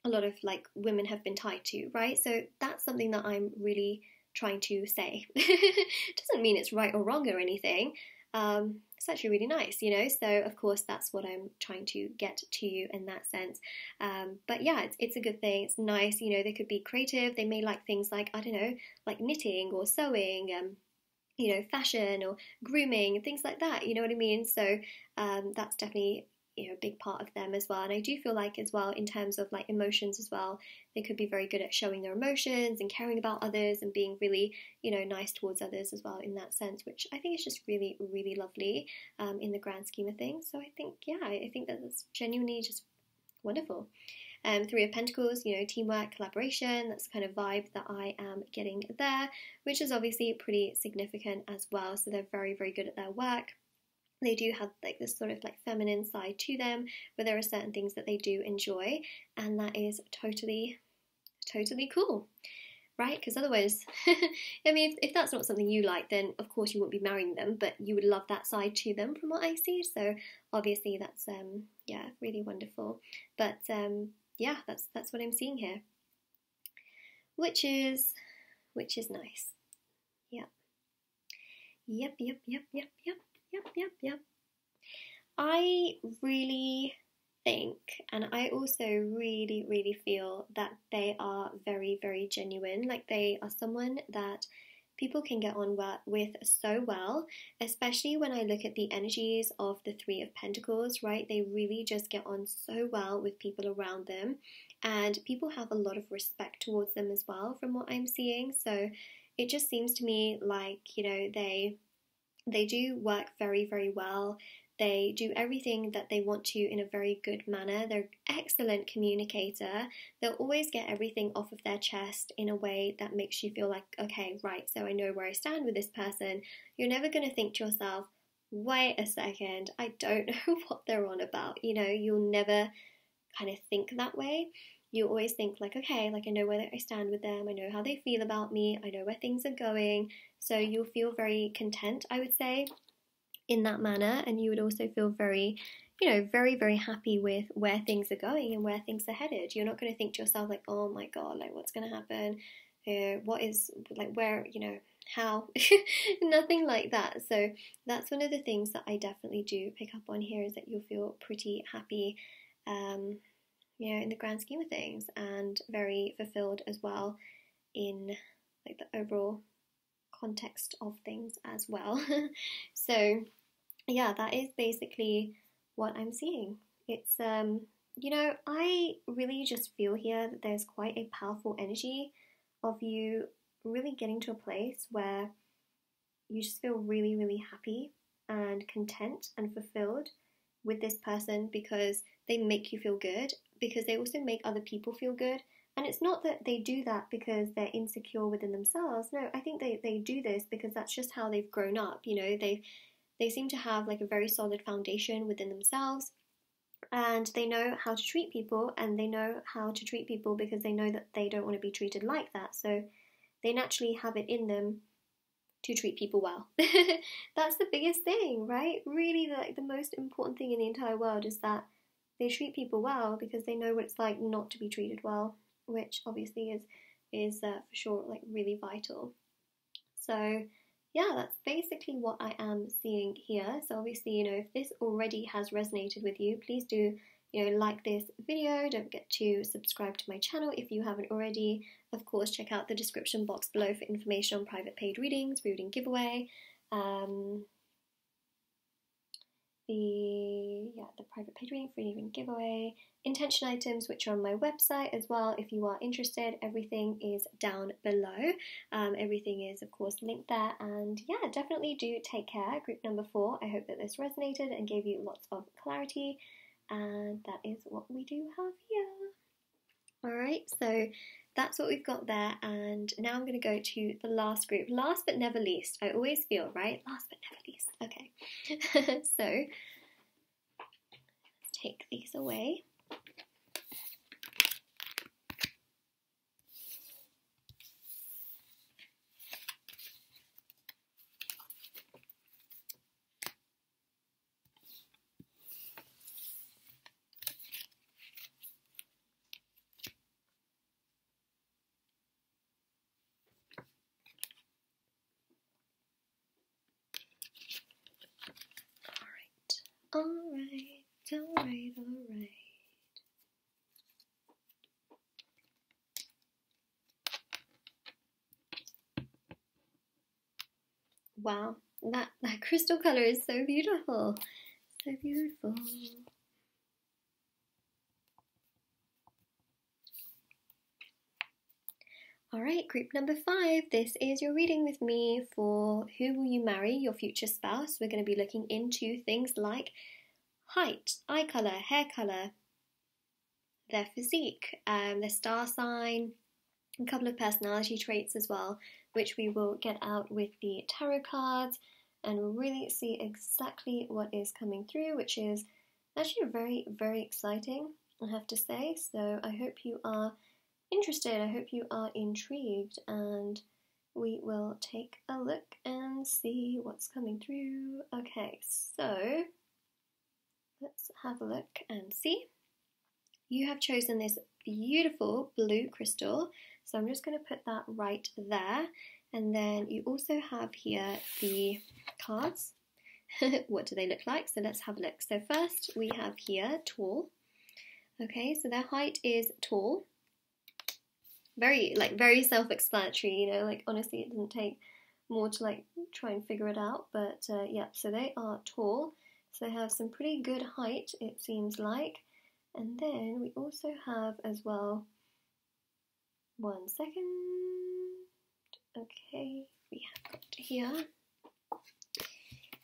a lot of like women have been tied to, right? So that's something that I'm really trying to say. Doesn't mean it's right or wrong or anything. Um, it's actually really nice, you know. So of course that's what I'm trying to get to you in that sense. Um, but yeah, it's, it's a good thing. It's nice, you know. They could be creative. They may like things like I don't know, like knitting or sewing. Um, you know, fashion or grooming, things like that. You know what I mean? So um, that's definitely you know a big part of them as well. And i do feel like as well in terms of like emotions as well they could be very good at showing their emotions and caring about others and being really you know nice towards others as well in that sense which i think is just really really lovely um, in the grand scheme of things. So i think yeah i think that that's genuinely just wonderful. Um, Three of Pentacles, you know, teamwork, collaboration, that's kind of vibe that I am getting there, which is obviously pretty significant as well. So they're very, very good at their work they do have like this sort of like feminine side to them, but there are certain things that they do enjoy, and that is totally, totally cool, right? Because otherwise, I mean, if, if that's not something you like, then of course you wouldn't be marrying them, but you would love that side to them, from what I see. So obviously, that's um, yeah, really wonderful. But um, yeah, that's that's what I'm seeing here, which is which is nice. Yeah. Yep, yep, yep, yep, yep yep, yep, yep. I really think and I also really, really feel that they are very, very genuine. Like they are someone that people can get on with so well, especially when I look at the energies of the Three of Pentacles, right? They really just get on so well with people around them, and people have a lot of respect towards them as well, from what I'm seeing. So it just seems to me like, you know, they they do work very, very well. They do everything that they want to in a very good manner. They're excellent communicator. They'll always get everything off of their chest in a way that makes you feel like, okay, right, so I know where I stand with this person. You're never going to think to yourself, wait a second, I don't know what they're on about. You know, you'll never kind of think that way. You always think, like, okay, like I know where I stand with them, I know how they feel about me, I know where things are going. So you'll feel very content, I would say, in that manner and you would also feel very you know very very happy with where things are going and where things are headed. You're not going to think to yourself like oh my god like what's going to happen? Uh, what is like where you know how? Nothing like that. So that's one of the things that i definitely do pick up on here is that you'll feel pretty happy um you know in the grand scheme of things and very fulfilled as well in like the overall context of things as well. so, yeah, that is basically what I'm seeing. It's, um, you know, I really just feel here that there's quite a powerful energy of you really getting to a place where you just feel really, really happy and content and fulfilled with this person because they make you feel good, because they also make other people feel good, and it's not that they do that because they're insecure within themselves. No, I think they, they do this because that's just how they've grown up. You know, they they seem to have like a very solid foundation within themselves and they know how to treat people and they know how to treat people because they know that they don't want to be treated like that. So they naturally have it in them to treat people well. That's the biggest thing, right? Really like the most important thing in the entire world is that they treat people well because they know what it's like not to be treated well which obviously is is uh, for sure like really vital. So yeah, that's basically what I am seeing here. So obviously, you know, if this already has resonated with you, please do you know like this video. Don't forget to subscribe to my channel if you haven't already. Of course, check out the description box below for information on private paid readings, reading giveaway. Um, the yeah the private paid reading free reading giveaway. Intention items which are on my website as well if you are interested everything is down below. Um, everything is of course linked there. And yeah definitely do take care. Group number four i hope that this resonated and gave you lots of clarity. And that is what we do have here. All right so that's what we've got there and now i'm going to go to the last group. Last but never least i always feel right? Last but never least okay. So let's take these away Alright, alright, alright. Wow, that, that crystal color is so beautiful. So beautiful. Alright, group number five. This is your reading with me for Who Will You Marry? Your Future Spouse. We're going to be looking into things like height, eye colour, hair colour, their physique, um, their star sign, a couple of personality traits as well, which we will get out with the tarot cards and really see exactly what is coming through, which is actually very, very exciting, I have to say. So I hope you are interested. I hope you are intrigued, and we will take a look and see what's coming through. Okay, so let's have a look and see. You have chosen this beautiful blue crystal, so I'm just going to put that right there. And then you also have here the cards. what do they look like? So let's have a look. So first we have here tall, Okay, so their height is tall. Very, like, very self explanatory, you know, like, honestly, it doesn't take more to, like, try and figure it out. But uh, yeah, so they are tall. So they have some pretty good height, it seems like. And then we also have as well, one second. Okay, we have got here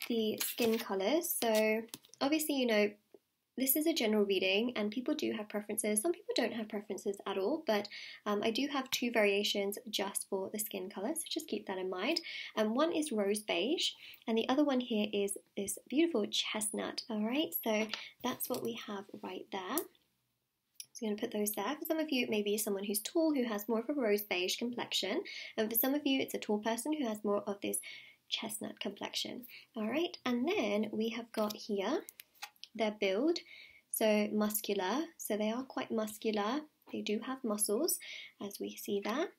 the skin colours. So obviously, you know, this is a general reading and people do have preferences. Some people don't have preferences at all, but um, I do have two variations just for the skin colour, so just keep that in mind. Um, one is rose beige and the other one here is this beautiful chestnut, alright? So that's what we have right there. I'm going to put those there. For some of you, maybe someone who's tall who has more of a rose beige complexion, and for some of you, it's a tall person who has more of this chestnut complexion. Alright, and then we have got here their build. So muscular, so they are quite muscular. They do have muscles, as we see that.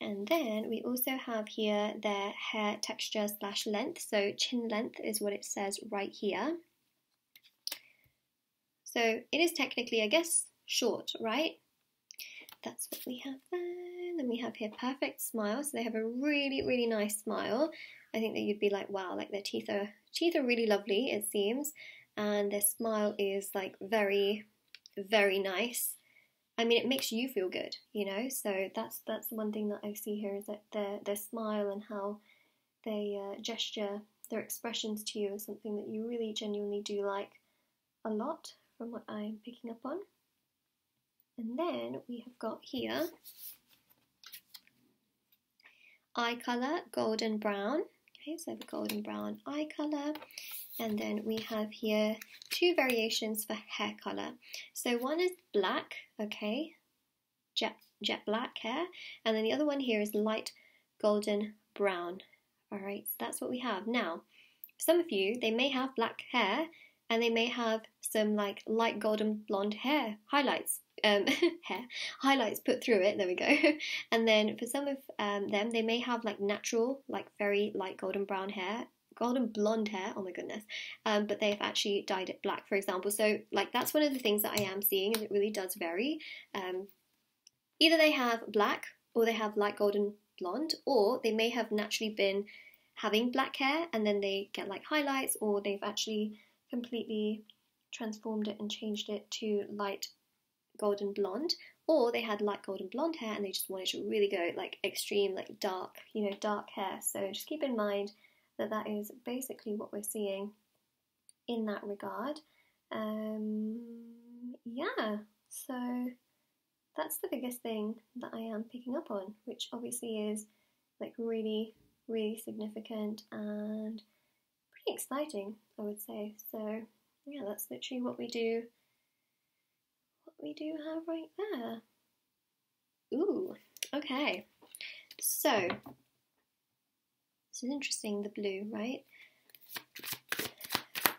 And then we also have here their hair texture slash length. So chin length is what it says right here. So it is technically, I guess, short, right? That's what we have there. Then we have here perfect smile. So they have a really, really nice smile. I think that you'd be like, wow, like their teeth are teeth are really lovely, it seems and their smile is like very, very nice. I mean, it makes you feel good, you know. So that's that's one thing that I see here is that their their smile and how they uh, gesture their expressions to you is something that you really genuinely do like a lot from what I'm picking up on. And then we have got here eye colour golden brown. Okay, so the golden brown eye colour. And then we have here two variations for hair color. So one is black, okay, jet, jet black hair, and then the other one here is light golden brown. All right, so that's what we have. Now, some of you, they may have black hair and they may have some like light golden blonde hair highlights um, hair highlights put through it. There we go. and then for some of um, them, they may have like natural, like very light golden brown hair, golden blonde hair. Oh my goodness. Um, but they've actually dyed it black, for example. So like that's one of the things that I am seeing, and it really does vary. Um, either they have black or they have light golden blonde, or they may have naturally been having black hair and then they get like highlights, or they've actually completely transformed it and changed it to light golden blonde or they had light golden blonde hair and they just wanted to really go like extreme like dark you know dark hair so just keep in mind that that is basically what we're seeing in that regard. Um, yeah, so that's the biggest thing that I am picking up on, which obviously is like really, really significant and pretty exciting, I would say. So yeah, that's literally what we do. We do have right there. Ooh, okay. So this is interesting, the blue, right?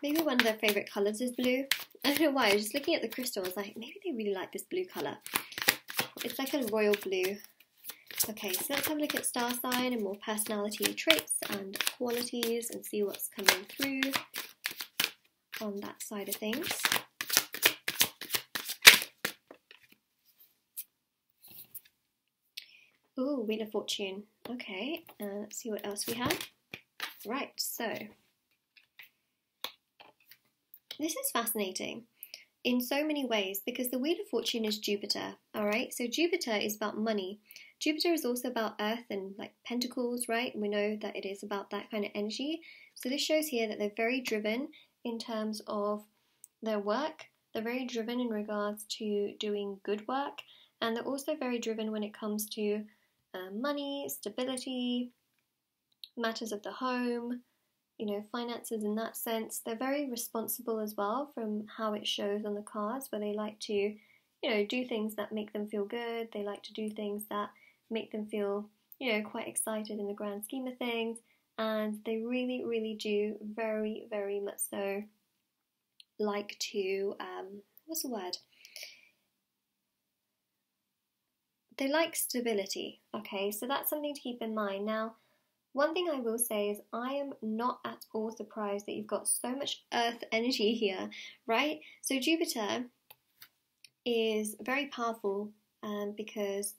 Maybe one of their favourite colours is blue. I don't know why, I was just looking at the crystal, I was like, maybe they really like this blue colour. It's like a royal blue. Okay, so let's have a look at star sign and more personality traits and qualities and see what's coming through on that side of things. Ooh, Wheel of Fortune. Okay, uh, let's see what else we have. Right, so this is fascinating in so many ways because the Wheel of Fortune is Jupiter, alright? So Jupiter is about money. Jupiter is also about Earth and like pentacles, right? We know that it is about that kind of energy. So this shows here that they're very driven in terms of their work. They're very driven in regards to doing good work, and they're also very driven when it comes to uh, money, stability, matters of the home, you know, finances in that sense. They're very responsible as well from how it shows on the cards, where they like to, you know, do things that make them feel good. They like to do things that make them feel, you know, quite excited in the grand scheme of things. And they really, really do very, very much so like to, um, what's the word? They like stability, okay? So that's something to keep in mind. Now, one thing I will say is I am not at all surprised that you've got so much earth energy here, right? So Jupiter is very powerful um, because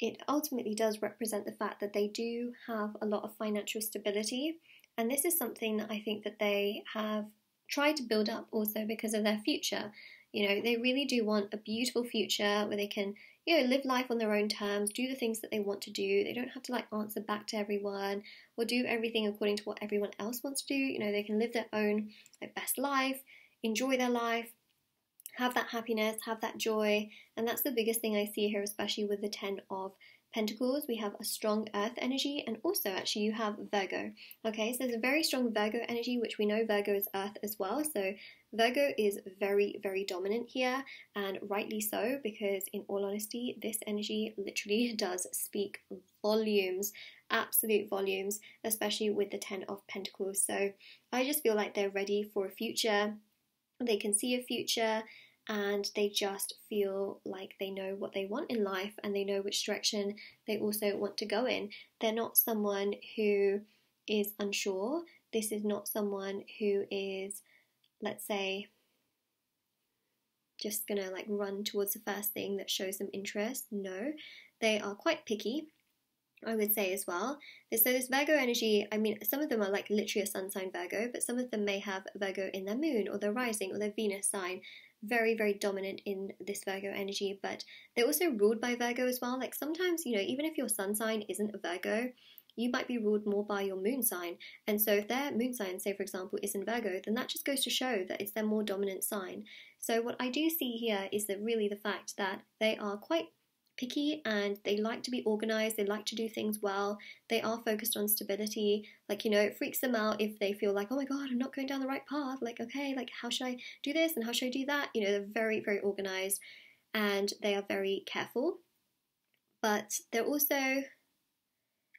it ultimately does represent the fact that they do have a lot of financial stability. And this is something that I think that they have tried to build up also because of their future. You know, they really do want a beautiful future where they can, you know, live life on their own terms, do the things that they want to do. They don't have to like answer back to everyone or do everything according to what everyone else wants to do. You know, they can live their own like, best life, enjoy their life, have that happiness, have that joy. And that's the biggest thing I see here, especially with the 10 of Pentacles, we have a strong earth energy, and also actually you have Virgo. Okay, so there's a very strong Virgo energy, which we know Virgo is earth as well. So Virgo is very, very dominant here, and rightly so, because in all honesty, this energy literally does speak volumes, absolute volumes, especially with the Ten of Pentacles. So I just feel like they're ready for a future. They can see a future and they just feel like they know what they want in life and they know which direction they also want to go in. They're not someone who is unsure. This is not someone who is, let's say, just gonna like run towards the first thing that shows them interest. No, they are quite picky. I would say as well. So this Virgo energy, I mean, some of them are like literally a sun sign Virgo, but some of them may have Virgo in their moon or their rising or their Venus sign very, very dominant in this Virgo energy, but they're also ruled by Virgo as well. Like sometimes, you know, even if your sun sign isn't a Virgo, you might be ruled more by your moon sign. And so if their moon sign, say for example, is in Virgo, then that just goes to show that it's their more dominant sign. So what I do see here is that really the fact that they are quite picky and they like to be organized, they like to do things well, they are focused on stability. Like, you know, it freaks them out if they feel like, oh my god, I'm not going down the right path. Like, okay, like, how should I do this and how should I do that? You know, they're very, very organized and they are very careful. But they're also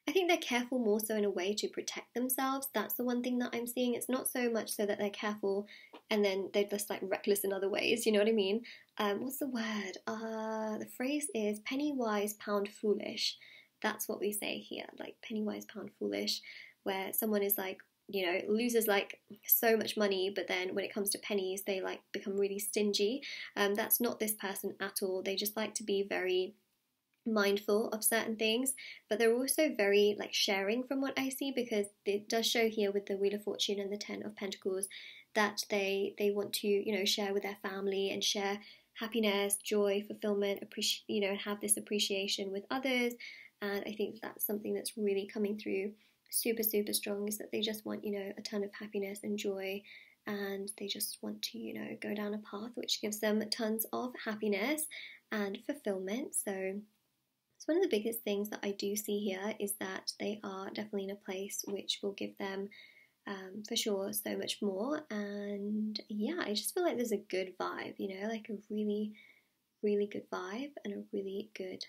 I think they're careful more so in a way to protect themselves. That's the one thing that I'm seeing. It's not so much so that they're careful and then they're just like reckless in other ways. You know what I mean? Um, what's the word? Uh, the phrase is penny wise, pound foolish. That's what we say here, like penny wise, pound foolish, where someone is like, you know, loses like so much money, but then when it comes to pennies, they like become really stingy. Um, that's not this person at all. They just like to be very mindful of certain things, but they're also very like sharing from what I see because it does show here with the Wheel of Fortune and the Ten of Pentacles that they they want to you know share with their family and share happiness, joy, fulfillment, appreciate you know have this appreciation with others, and I think that's something that's really coming through super super strong is that they just want you know a ton of happiness and joy and they just want to you know go down a path which gives them tons of happiness and fulfillment. So, one of the biggest things that I do see here is that they are definitely in a place which will give them, um, for sure, so much more. And yeah, I just feel like there's a good vibe, you know, like a really, really good vibe and a really good,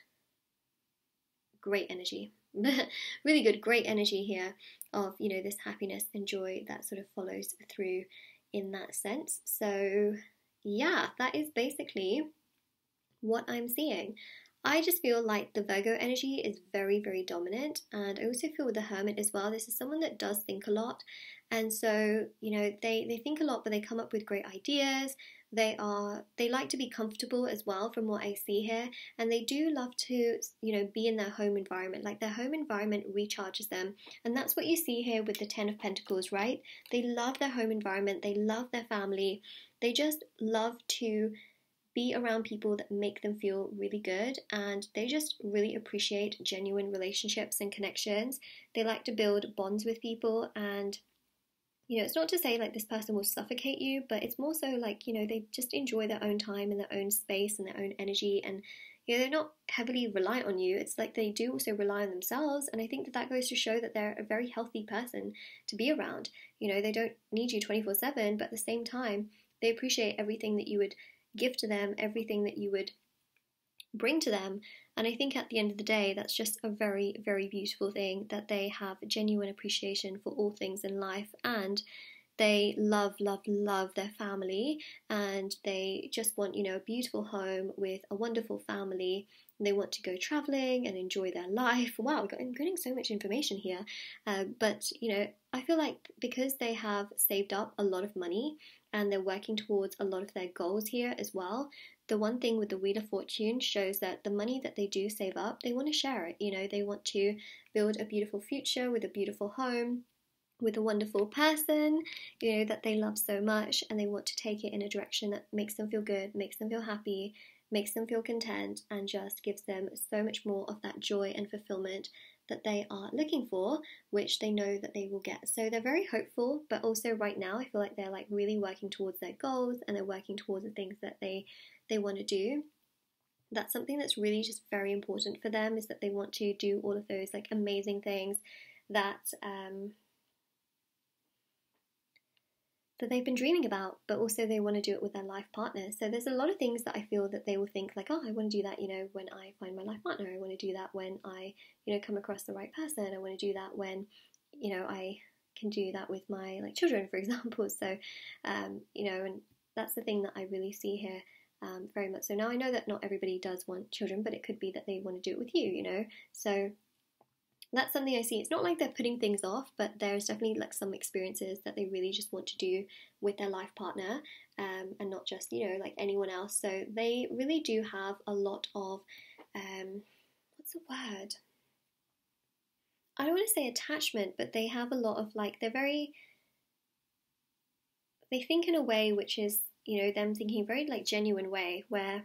great energy. really good, great energy here of, you know, this happiness and joy that sort of follows through in that sense. So, yeah, that is basically what I'm seing. I just feel like the Virgo energy is very, very dominant. And I also feel with the Hermit as well, this is someone that does think a lot. And so, you know, they, they think a lot, but they come up with great ideas. They are they like to be comfortable as well from what I see here. And they do love to, you know, be in their home environment. Like their home environment recharges them. And that's what you see here with the Ten of Pentacles, right? They love their home environment, they love their family. They just love to be around people that make them feel really good and they just really appreciate genuine relationships and connections. They like to build bonds with people and you know, it's not to say like this person will suffocate you, but it's more so like, you know, they just enjoy their own time and their own space and their own energy and you know, they're not heavily reliant on you. It's like they do also rely on themselves, and I think that that goes to show that they're a very healthy person to be around. You know, they don't need you 24 7, but at the same time, they appreciate everything that you would give to them everything that you would bring to them. And I think at the end of the day, that's just a very, very beautiful thing that they have genuine appreciation for all things in life and they love, love, love their family and they just want, you know, a beautiful home with a wonderful family. They want to go traveling and enjoy their life. Wow, I'm getting so much information here. Uh, but, you know, I feel like because they have saved up a lot of money and they're working towards a lot of their goals here as well. The one thing with the Wheel of Fortune shows that the money that they do save up, they want to share it. You know, they want to build a beautiful future with a beautiful home, with a wonderful person, you know, that they love so much, and they want to take it in a direction that makes them feel good, makes them feel happy, makes them feel content, and just gives them so much more of that joy and fulfillment that they are looking for, which they know that they will get. So they're very hopeful, but also right now I feel like they're like really working towards their goals and they're working towards the things that they they want to do. That's something that's really just very important for them is that they want to do all of those like amazing things that um, that they've been dreaming about, but also they want to do it with their life partner. So there's a lot of things that I feel that they will think like, oh, I want to do that, you know, when I find my life partner. I want to do that when I, you know, come across the right person. I want to do that when, you know, I can do that with my like children, for example. So, um, you know, and that's the thing that I really see here. Um, very much so. Now I know that not everybody does want children, but it could be that they want to do it with you, you know. So that's something I see. It's not like they're putting things off, but there's definitely like some experiences that they really just want to do with their life partner um, and not just, you know, like anyone else. So they really do have a lot of, um, what's the word? I don't want to say attachment, but they have a lot of like, they're very, they think in a way which is, you know, them thinking very like genuine way where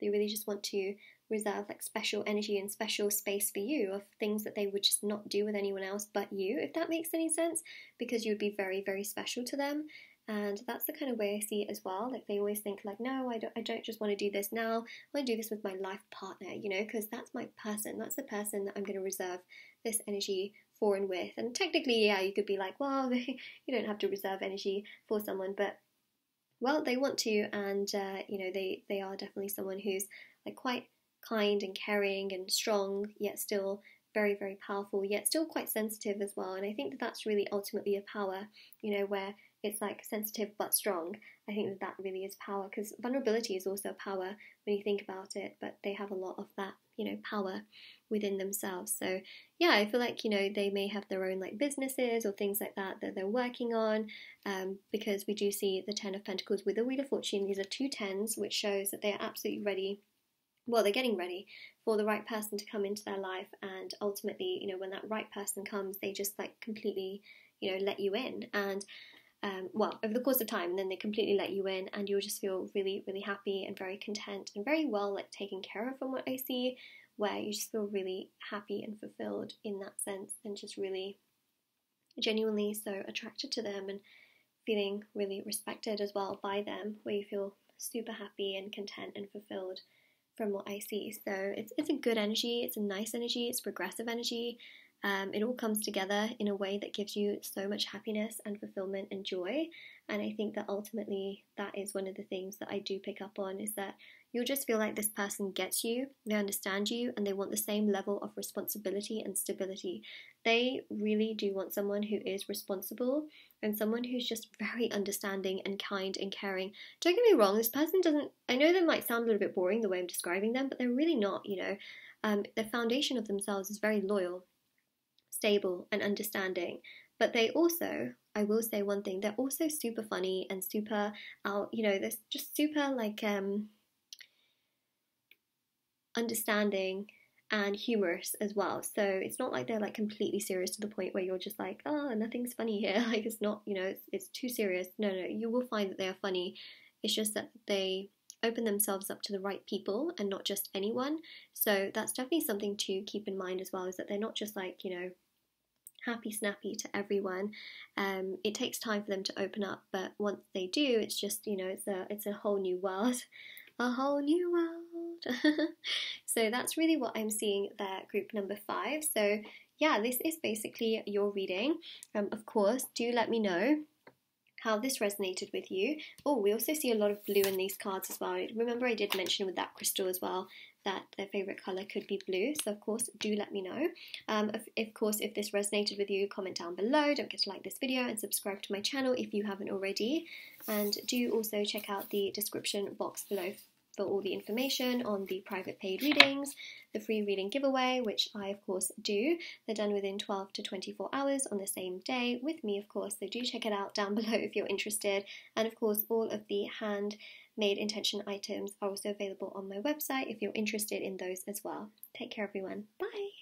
they really just want to reserve like special energy and special space for you of things that they would just not do with anyone else but you, if that makes any sense, because you would be very, very special to them. And that's the kind of way I see it as well. Like they always think like, no, I don't, I don't just want to do this now. I want to do this with my life partner, you know, because that's my person. That's the person that I'm going to reserve this energy for and with. And technically, yeah, you could be like, well, you don't have to reserve energy for someone, but well, they want to, and uh, you know, they they are definitely someone who's like quite kind and caring and strong, yet still very, very powerful, yet still quite sensitive as well. And I think that that's really ultimately a power, you know, where it's like sensitive but strong. I think that that really is power because vulnerability is also a power when you think about it, but they have a lot of that, you know, power within themselves. So, yeah, I feel like, you know, they may have their own like businesses or things like that that they're working on um, because we do see the Ten of Pentacles with the Wheel of Fortune. These are two tens, which shows that they are absolutely ready well, they're getting ready for the right person to come into their life, and ultimately, you know, when that right person comes, they just like completely, you know, let you in, and um, well, over the course of time, then they completely let you in, and you'll just feel really, really happy and very content and very well like taken care of from what I see, where you just feel really happy and fulfilled in that sense, and just really genuinely so attracted to them and feeling really respected as well by them, where you feel super happy and content and fulfilled from what I see. So it's it's a good energy, it's a nice energy, it's progressive energy. Um, it all comes together in a way that gives you so much happiness and fulfillment and joy. And I think that ultimately that is one of the things that I do pick up on is that you'll just feel like this person gets you, they understand you, and they want the same level of responsibility and stability. They really do want someone who is responsible and someone who's just very understanding and kind and caring. Don't get me wrong, this person doesn't, I know they might sound a little bit boring the way I'm describing them, but they're really not, you know. Um, the foundation of themselves is very loyal, stable, and understanding. But they also, I will say one thing, they're also super funny and super out, you know, they're just super like, um, understanding and humorous as well. So it's not like they're like completely serious to the point where you're just like, oh, nothing's funny here. Like it's not, you know, it's, it's too serious. No, no, you will find that they are funny. It's just that they open themselves up to the right people and not just anyone. So that's definitely something to keep in mind as well is that they're not just like, you know, happy snappy to everyone. Um, it takes time for them to open up, but once they do, it's just, you know, it's a it's a whole new world. A whole new world. so that's really what I'm seeing there, group number five. So yeah, this is basically your reading. Um, of course, do let me know how this resonated with you. Oh, we also see a lot of blue in these cards as well. Remember I did mention with that crystal as well that their favourite colour could be blue. So of course, do let me know. Um, of, of course, if this resonated with you, comment down below. Don't forget to like this video and subscribe to my channel if you haven't already. And do also check out the description box below for all the information on the private paid readings, the free reading giveaway, which I of course do. They're done within 12 to 24 hours on the same day with me, of course. So do check it out down below if you're interested. And of course, all of the hand made intention items are also available on my website if you're interested in those as well. Take care, everyone. Bye.